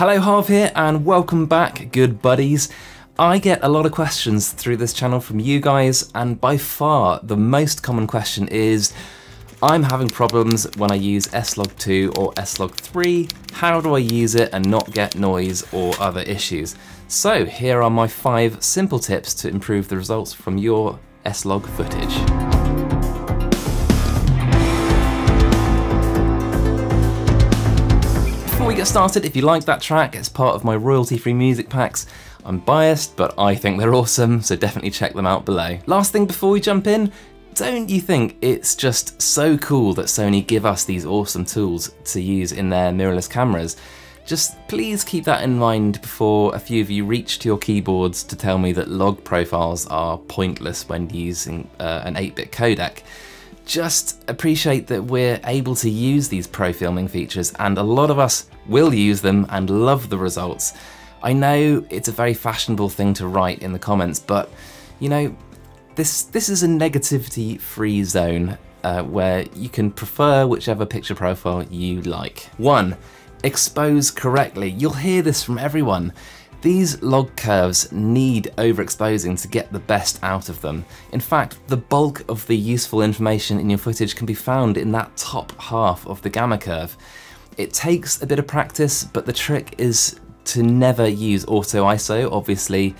Hello Harv here and welcome back good buddies. I get a lot of questions through this channel from you guys and by far the most common question is I'm having problems when I use S-Log2 or S-Log3, how do I use it and not get noise or other issues? So here are my five simple tips to improve the results from your S-Log footage. Get started, if you like that track, it's part of my royalty-free music packs. I'm biased, but I think they're awesome, so definitely check them out below. Last thing before we jump in, don't you think it's just so cool that Sony give us these awesome tools to use in their mirrorless cameras? Just please keep that in mind before a few of you reach to your keyboards to tell me that log profiles are pointless when using uh, an 8-bit codec. Just appreciate that we're able to use these pro filming features and a lot of us will use them and love the results. I know it's a very fashionable thing to write in the comments, but you know, this, this is a negativity free zone uh, where you can prefer whichever picture profile you like. 1. Expose correctly. You'll hear this from everyone. These log curves need overexposing to get the best out of them. In fact, the bulk of the useful information in your footage can be found in that top half of the gamma curve. It takes a bit of practice, but the trick is to never use auto ISO, obviously,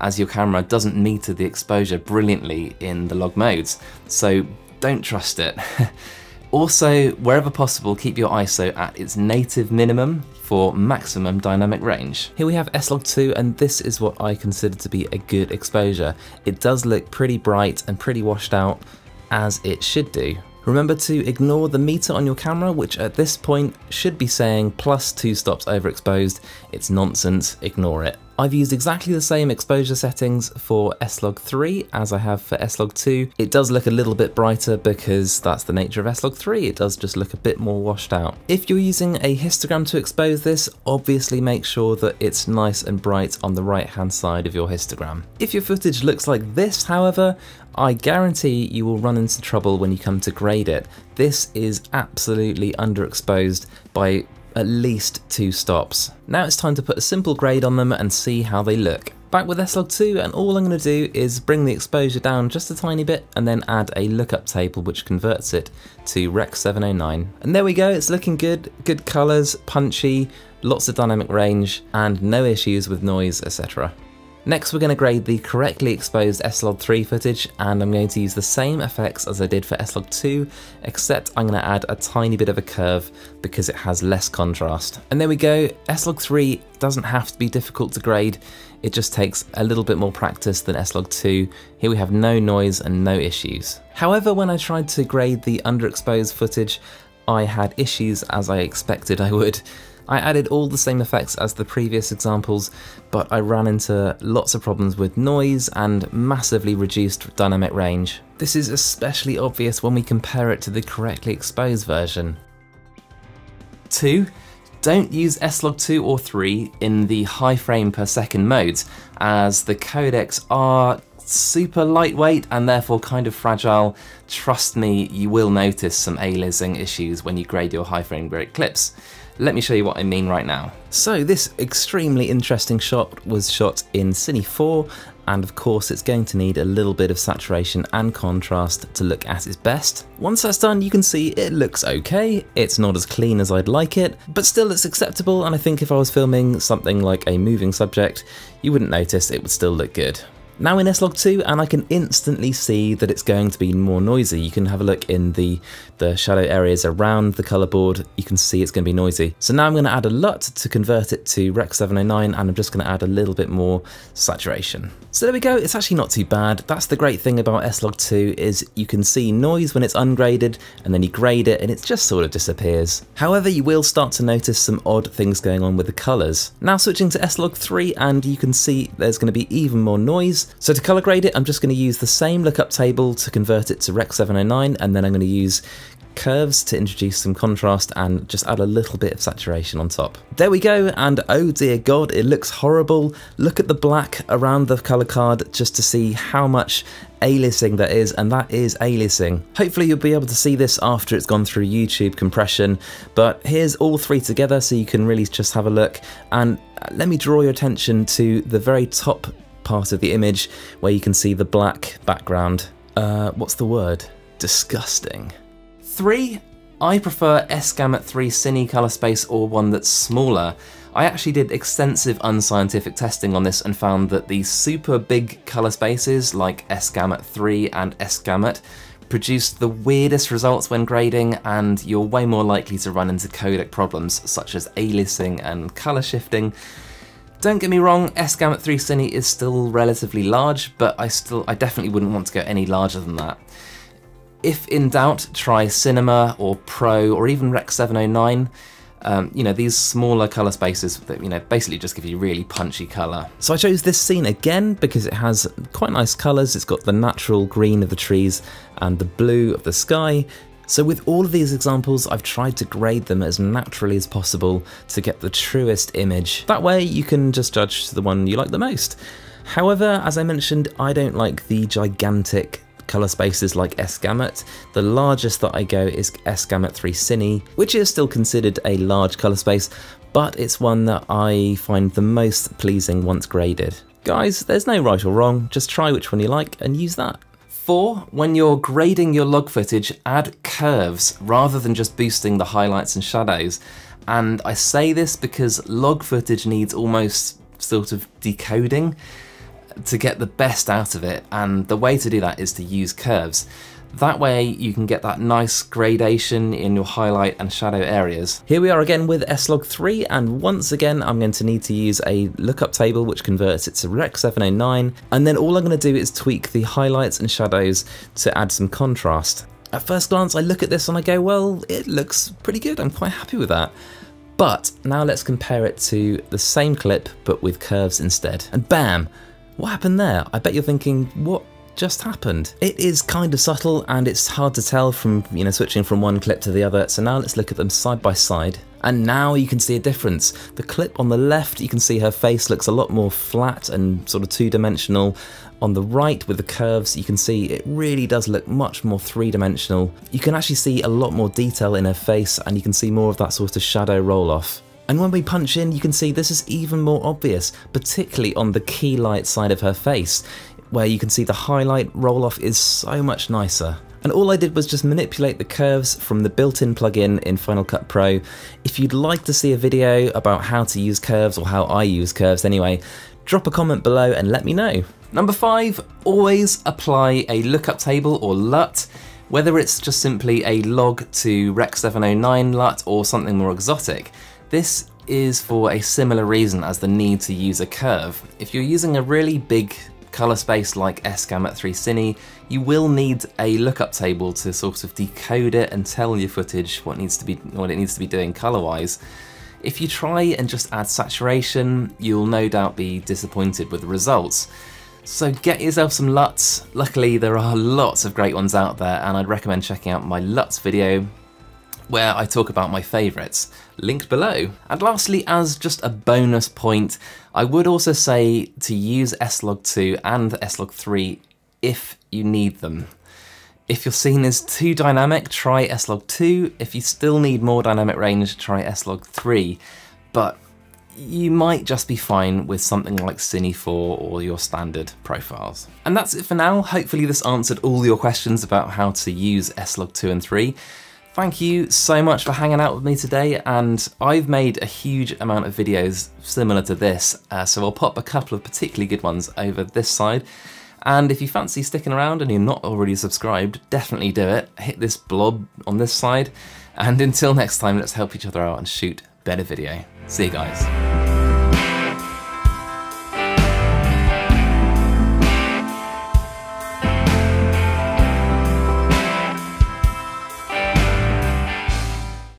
as your camera doesn't meter the exposure brilliantly in the log modes, so don't trust it. also, wherever possible, keep your ISO at its native minimum for maximum dynamic range. Here we have S-Log2 and this is what I consider to be a good exposure. It does look pretty bright and pretty washed out, as it should do. Remember to ignore the meter on your camera, which at this point should be saying plus two stops overexposed. It's nonsense, ignore it. I've used exactly the same exposure settings for S-Log3 as I have for S-Log2. It does look a little bit brighter because that's the nature of S-Log3, it does just look a bit more washed out. If you're using a histogram to expose this, obviously make sure that it's nice and bright on the right hand side of your histogram. If your footage looks like this, however, I guarantee you will run into trouble when you come to grade it. This is absolutely underexposed by at least two stops. Now it's time to put a simple grade on them and see how they look. Back with S-Log2 and all I'm going to do is bring the exposure down just a tiny bit and then add a lookup table which converts it to Rec 709. And there we go, it's looking good, good colours, punchy, lots of dynamic range and no issues with noise etc. Next we're going to grade the correctly exposed S-Log3 footage and I'm going to use the same effects as I did for S-Log2 except I'm going to add a tiny bit of a curve because it has less contrast. And there we go, S-Log3 doesn't have to be difficult to grade, it just takes a little bit more practice than S-Log2. Here we have no noise and no issues. However, when I tried to grade the underexposed footage, I had issues as I expected I would. I added all the same effects as the previous examples, but I ran into lots of problems with noise and massively reduced dynamic range. This is especially obvious when we compare it to the correctly exposed version. 2. Don't use S-Log2 or 3 in the high frame per second modes, as the codecs are super lightweight and therefore kind of fragile. Trust me, you will notice some aliasing issues when you grade your high frame rate clips. Let me show you what I mean right now. So this extremely interesting shot was shot in Cine 4 and of course it's going to need a little bit of saturation and contrast to look at its best. Once that's done you can see it looks okay, it's not as clean as I'd like it, but still it's acceptable and I think if I was filming something like a moving subject you wouldn't notice it would still look good. Now in S-Log2 and I can instantly see that it's going to be more noisy. You can have a look in the, the shadow areas around the colour board, you can see it's going to be noisy. So now I'm going to add a LUT to convert it to Rec 709 and I'm just going to add a little bit more saturation. So there we go, it's actually not too bad. That's the great thing about S-Log2 is you can see noise when it's ungraded and then you grade it and it just sort of disappears. However, you will start to notice some odd things going on with the colours. Now switching to S-Log3 and you can see there's going to be even more noise so to color grade it, I'm just going to use the same lookup table to convert it to Rec 709, and then I'm going to use curves to introduce some contrast and just add a little bit of saturation on top. There we go, and oh dear god, it looks horrible. Look at the black around the colour card just to see how much aliasing that is, and that is aliasing. Hopefully you'll be able to see this after it's gone through YouTube compression, but here's all three together so you can really just have a look, and uh, let me draw your attention to the very top part of the image where you can see the black background. Uh, what's the word? Disgusting. Three, I prefer S-Gamut 3 Cine colour space or one that's smaller. I actually did extensive unscientific testing on this and found that the super big colour spaces like S-Gamut 3 and S-Gamut produced the weirdest results when grading and you're way more likely to run into codec problems such as aliasing and colour shifting. Don't get me wrong, S-Gamut 3 Cine is still relatively large, but I still I definitely wouldn't want to go any larger than that. If in doubt, try Cinema or Pro or even Rec 709. Um, you know, these smaller colour spaces that, you know, basically just give you really punchy colour. So I chose this scene again because it has quite nice colours. It's got the natural green of the trees and the blue of the sky. So with all of these examples, I've tried to grade them as naturally as possible to get the truest image. That way you can just judge the one you like the most. However, as I mentioned, I don't like the gigantic colour spaces like S-Gamut. The largest that I go is S-Gamut 3 Cine, which is still considered a large colour space, but it's one that I find the most pleasing once graded. Guys, there's no right or wrong, just try which one you like and use that. 4. When you're grading your log footage, add curves rather than just boosting the highlights and shadows. And I say this because log footage needs almost sort of decoding to get the best out of it, and the way to do that is to use curves. That way you can get that nice gradation in your highlight and shadow areas. Here we are again with S-Log3 and once again I'm going to need to use a lookup table which converts it to Rec 709 and then all I'm going to do is tweak the highlights and shadows to add some contrast. At first glance I look at this and I go well it looks pretty good, I'm quite happy with that. But now let's compare it to the same clip but with curves instead. And bam! What happened there? I bet you're thinking, what just happened? It is kind of subtle and it's hard to tell from, you know, switching from one clip to the other. So now let's look at them side by side. And now you can see a difference. The clip on the left, you can see her face looks a lot more flat and sort of two-dimensional. On the right with the curves, you can see it really does look much more three-dimensional. You can actually see a lot more detail in her face and you can see more of that sort of shadow roll off. And when we punch in, you can see this is even more obvious, particularly on the key light side of her face, where you can see the highlight roll off is so much nicer. And all I did was just manipulate the curves from the built-in plugin in Final Cut Pro. If you'd like to see a video about how to use curves, or how I use curves anyway, drop a comment below and let me know. Number five, always apply a lookup table or LUT, whether it's just simply a log to Rec 709 LUT or something more exotic. This is for a similar reason as the need to use a curve. If you're using a really big colour space like S-Gamut 3 Cine, you will need a lookup table to sort of decode it and tell your footage what needs to be what it needs to be doing colour-wise. If you try and just add saturation, you'll no doubt be disappointed with the results. So get yourself some LUTs. Luckily there are lots of great ones out there and I'd recommend checking out my LUTs video where I talk about my favourites, linked below. And lastly, as just a bonus point, I would also say to use S-Log2 and S-Log3 if you need them. If your scene is too dynamic, try S-Log2. If you still need more dynamic range, try S-Log3. But you might just be fine with something like Cine 4 or your standard profiles. And that's it for now. Hopefully this answered all your questions about how to use S-Log2 and 3. Thank you so much for hanging out with me today and I've made a huge amount of videos similar to this uh, so I'll pop a couple of particularly good ones over this side and if you fancy sticking around and you're not already subscribed definitely do it, hit this blob on this side and until next time let's help each other out and shoot better video. See you guys.